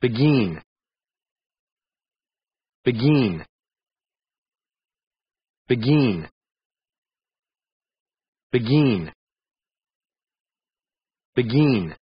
begin. Begin. Begin. Begin. Begin.